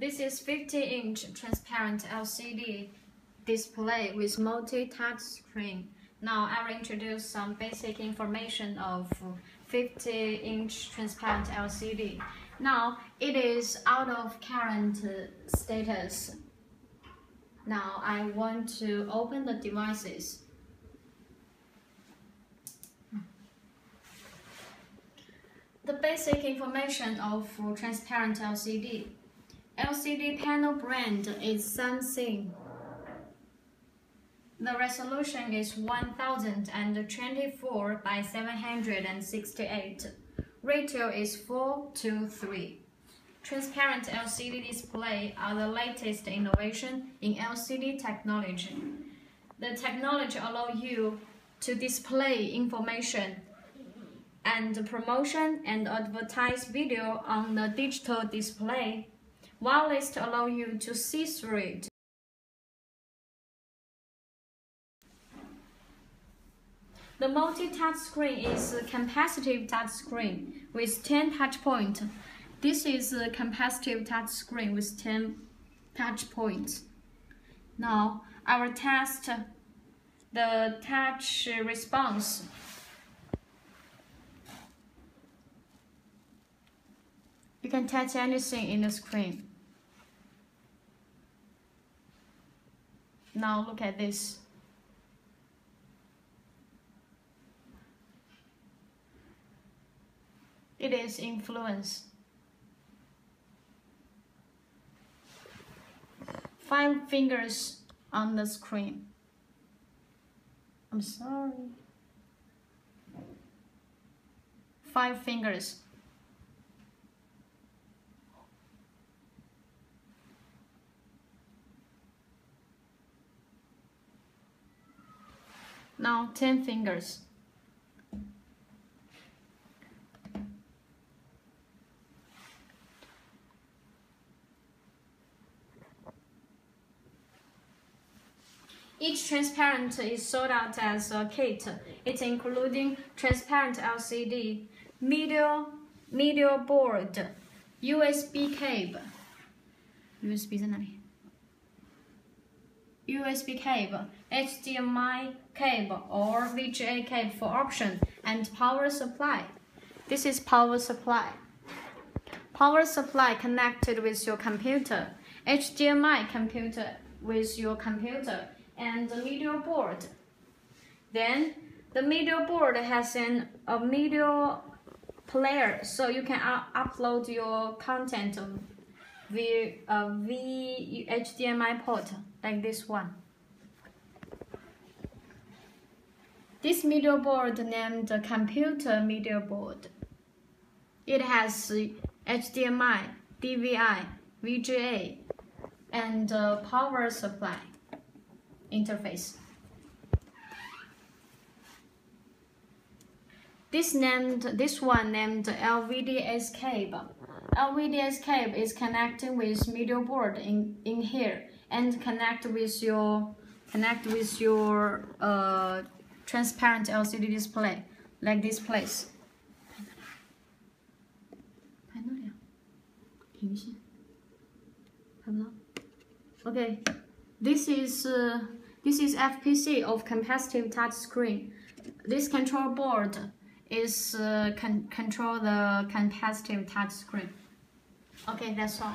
This is 50-inch transparent LCD display with multi-touch screen. Now I will introduce some basic information of 50-inch transparent LCD. Now it is out of current uh, status. Now I want to open the devices. The basic information of transparent LCD. LCD panel brand is Samsung. The resolution is 1024 by 768. Ratio is 4 to 3. Transparent LCD display are the latest innovation in LCD technology. The technology allows you to display information and promotion and advertise video on the digital display Wireless allow you to see through it. The multi-touch screen is a capacitive touch screen with 10 touch points. This is a capacitive touch screen with 10 touch points. Now, I will test the touch response. You can touch anything in the screen. Now look at this. It is influence. Five fingers on the screen. I'm sorry. Five fingers. Now 10 fingers. Each transparent is sold out as a kit. It's including transparent LCD, media, media board, USB cable. USB 在哪里 ？USB cable, HDMI cable or VGA cable for option, and power supply. This is power supply. Power supply connected with your computer, HDMI computer with your computer, and the media board. Then the media board has an, a media player, so you can uh, upload your content via a v uh, HDMI port like this one. This media board named the computer media board. It has HDMI, DVI, VGA, and power supply interface. This named this one named LVDS cable. LVDS cable is connecting with media board in, in here and connect with your connect with your uh, transparent LCD display like this place. Okay, this is uh, this is FPC of capacitive touch screen. This control board is uh, can control the capacitive touch screen. Okay, that's all.